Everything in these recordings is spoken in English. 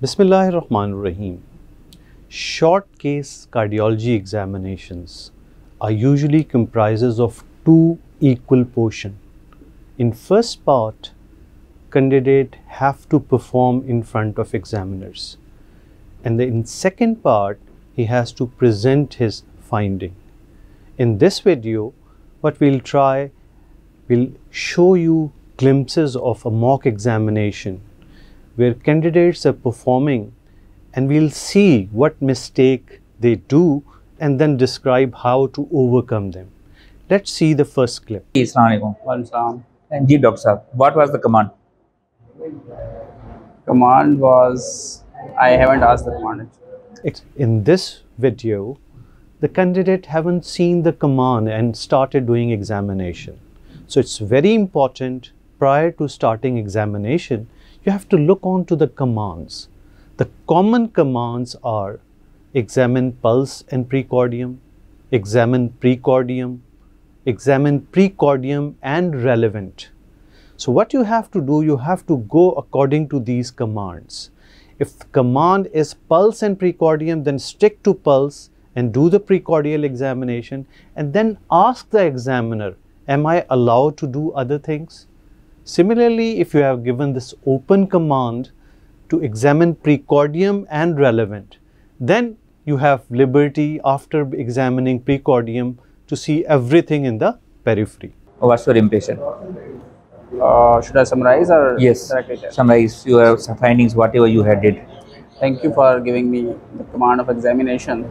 Bismillahirrahmanirrahim. Short case cardiology examinations are usually comprises of two equal portion. In first part, candidate have to perform in front of examiners and in second part he has to present his finding. In this video what we'll try we'll show you glimpses of a mock examination where candidates are performing and we'll see what mistake they do and then describe how to overcome them. Let's see the first clip. Assalamualaikum. Walsam. And Ji Doctor what was the command? Command was I haven't asked the command. Ex- In this video, the candidate haven't seen the command and started doing examination. So it's very important prior to starting examination, you have to look on to the commands. The common commands are examine pulse and precordium, examine precordium, examine precordium and relevant. So what you have to do, you have to go according to these commands. If the command is pulse and precordium, then stick to pulse and do the precordial examination and then ask the examiner, am I allowed to do other things? Similarly, if you have given this open command to examine precordium and relevant, then you have liberty after examining precordium to see everything in the periphery. What's your impression? Uh, should I summarize or Yes. Summarize your findings, whatever you had did. Thank you for giving me the command of examination.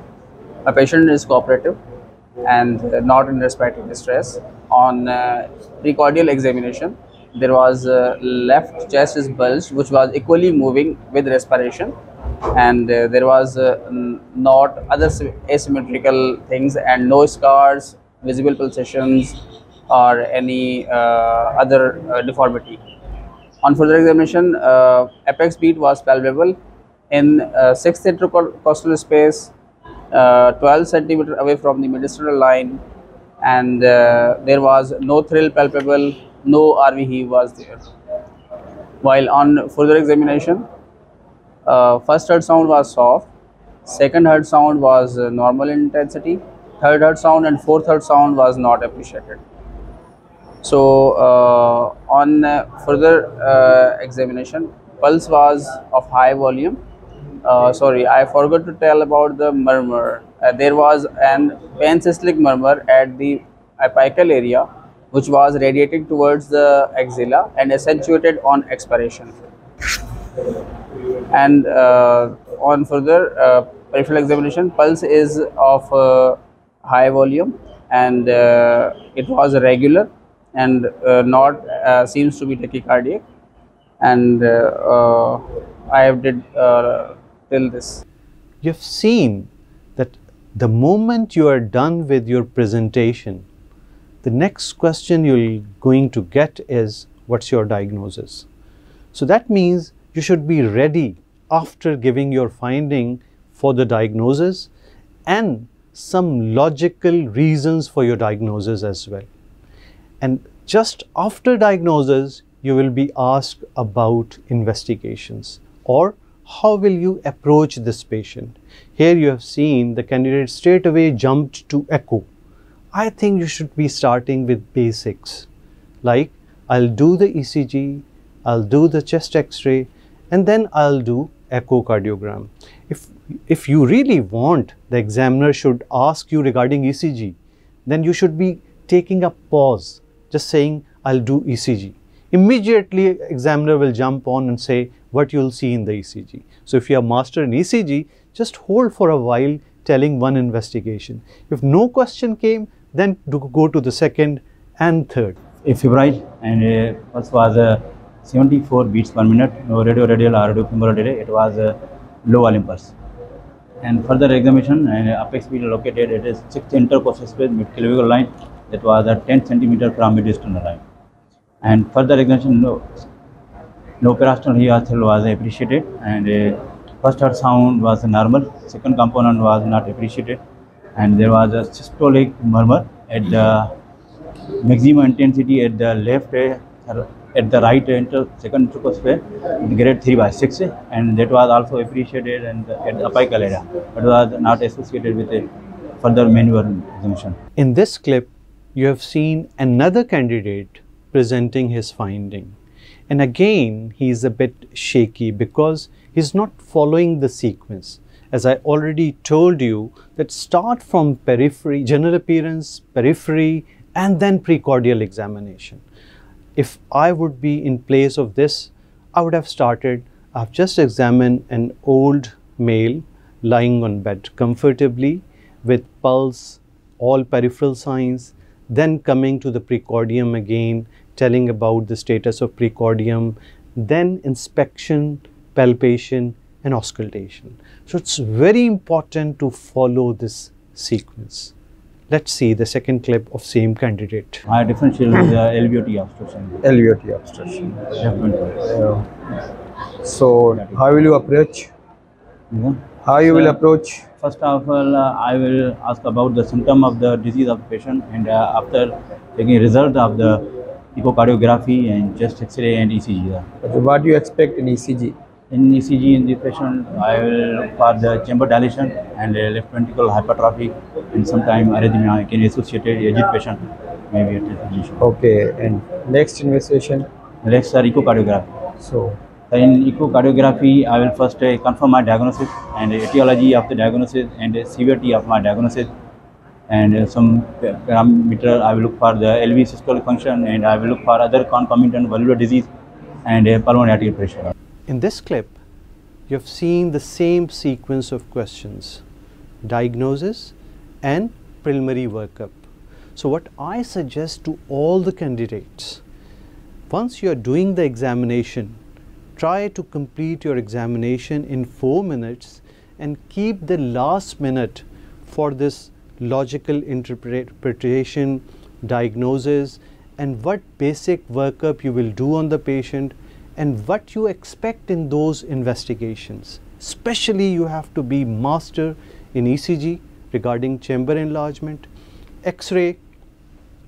A patient is cooperative and not in respiratory distress. On uh, precordial examination, there was uh, left chest is bulged, which was equally moving with respiration, and uh, there was uh, not other asymmetrical things and no scars, visible pulsations, or any other deformity. On further examination, apex beat was palpable in uh, 6th intercostal space, uh, 12 centimeter away from the mediastinal line, and uh, there was no thrill palpable, no RV heave was there. While on further examination, uh, first heart sound was soft, second heart sound was uh, normal intensity, third heart sound and fourth heart sound was not appreciated. So uh, on uh, further uh, examination, pulse was of high volume. Uh, sorry, I forgot to tell about the murmur. There was an pansystolic murmur at the apical area, which was radiating towards the axilla and accentuated on expiration. And uh, on further uh, peripheral examination, pulse is of uh, high volume and uh, it was regular and uh, not uh, seems to be tachycardic and I have did till this. You've seen that the moment you are done with your presentation, the next question you're going to get is what's your diagnosis? So that means you should be ready after giving your finding for the diagnosis and some logical reasons for your diagnosis as well. And just after diagnosis, you will be asked about investigations or how will you approach this patient. Here you have seen the candidate straight away jumped to echo. I think you should be starting with basics like I'll do the ECG, I'll do the chest x-ray and then I'll do echocardiogram. If, if you really want the examiner should ask you regarding ECG, then you should be taking a pause, just saying I'll do ECG. Immediately examiner will jump on and say what you'll see in the ECG. So if you are master in ECG, just hold for a while telling one investigation. If no question came, then do go to the second and third. a febrile and uh, was uh, 74 beats per minute, no radio radial or radio femoral delay, it was uh, low volume pulse. And further examination, and apex beat located at a 6th intercostal space mid clavicle line, that was a 10 centimeter from mediastinal line. And further examination, no, no parasternal heave was appreciated, and uh, first heart sound was normal, second component was not appreciated, and there was a systolic murmur at the maximum intensity at the left uh, at the right inter, second intercostal grade 3 by 6 and that was also appreciated and at the apical area but was not associated with a further maneuver examination. In this clip, you have seen another candidate presenting his finding. And again, he is a bit shaky because he's not following the sequence. As I already told you, that start from periphery, general appearance, periphery, and then precordial examination. If I would be in place of this, I would have started, I've just examined an old male lying on bed comfortably with pulse, all peripheral signs, then coming to the precordium again, telling about the status of precordium, then inspection, palpation, and auscultation. So it's very important to follow this sequence. Let's see the second clip of same candidate. My differential is uh, LVOT obstruction. LVOT obstruction. Definitely. So, how will you approach? Yeah. How you will approach? First of all, uh, I will ask about the symptom of the disease of the patient and uh, after taking result of the echocardiography and chest X-ray and ECG. Okay, What do you expect in ECG? In ECG in the patient, I will look for the chamber dilation and uh, left ventricle hypertrophy and sometime arrhythmia can associated aged patient maybe at the Okay, and next investigation. Next, sir, echocardiography. So, In echocardiography, I will first uh, confirm my diagnosis and etiology of the diagnosis and uh, severity of my diagnosis. And uh, some pa- parameter, I will look for the LV systolic function and I will look for other concomitant valvular disease and uh, pulmonary arterial pressure. In this clip, you have seen the same sequence of questions diagnosis and preliminary workup. So, what I suggest to all the candidates once you are doing the examination, try to complete your examination in four minutes and keep the last minute for this logical interpretation, diagnosis, and what basic workup you will do on the patient and what you expect in those investigations. Especially, you have to be master in ECG regarding chamber enlargement, X ray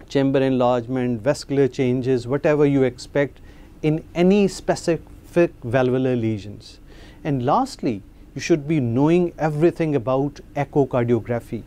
chamber enlargement, vascular changes, whatever you expect in any specific valvular lesions. And lastly, you should be knowing everything about echocardiography.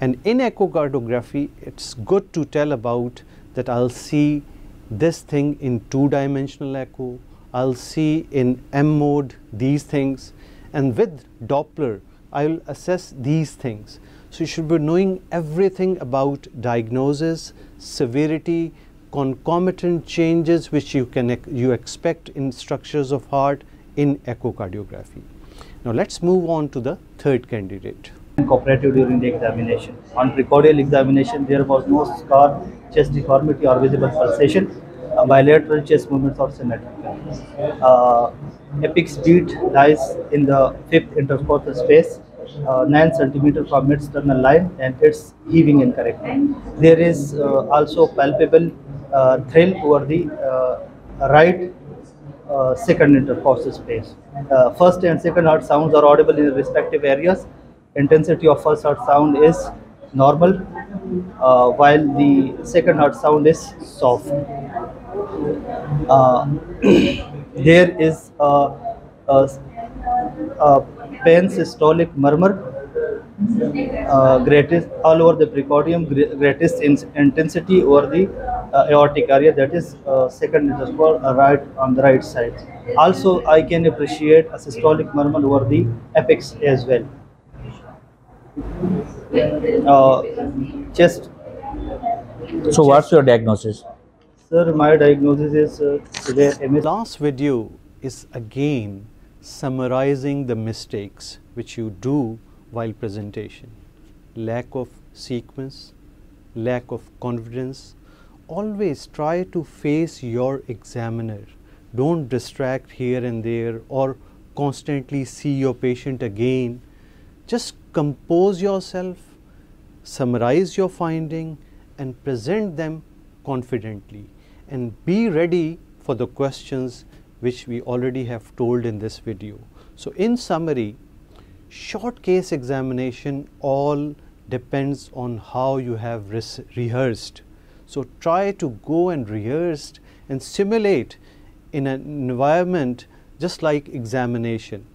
And in echocardiography, it's good to tell about that I'll see this thing in two dimensional echo, I'll see in M mode these things, and with Doppler, I will assess these things. So you should be knowing everything about diagnosis, severity, concomitant changes which you can you expect in structures of heart in echocardiography. Now let's move on to the third candidate. cooperative during the examination. On precordial examination, there was no scar, chest deformity or visible pulsation, uh, bilateral chest movements or symmetrical. Uh, beat lies in the fifth intercostal space, uh, 9 centimeter from mid-sternal line and it's heaving incorrect. There is uh, also palpable uh, thrill over the uh, right second intercostal space. First and second heart sounds are audible in respective areas. Intensity of first heart sound is normal, uh, while the second heart sound is soft. Uh, there is a, a, a pansystolic murmur uh, greatest all over the precordium, greatest in intensity over the uh, aortic area that is uh, second interval uh, right on the right side. Also, I can appreciate a systolic murmur over the apex as well. Uh, chest, So, what's your diagnosis? Sir, my diagnosis is uh, MS. Last video is again summarizing the mistakes which you do while presentation. Lack of sequence, lack of confidence. Always try to face your examiner. Don't distract here and there or constantly see your patient again. Just compose yourself, summarize your finding and present them confidently and be ready for the questions which we already have told in this video. So in summary, short case examination all depends on how you have rehearsed. So try to go and rehearse and simulate in an environment just like examination.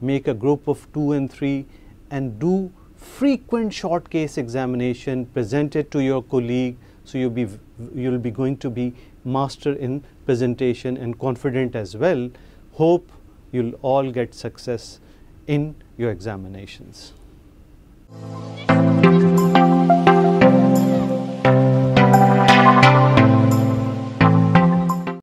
Make a group of two and three and do frequent short case examination, present it to your colleague so you'll be you'll be going to be master in presentation and confident as well. Hope you'll all get success in your examinations.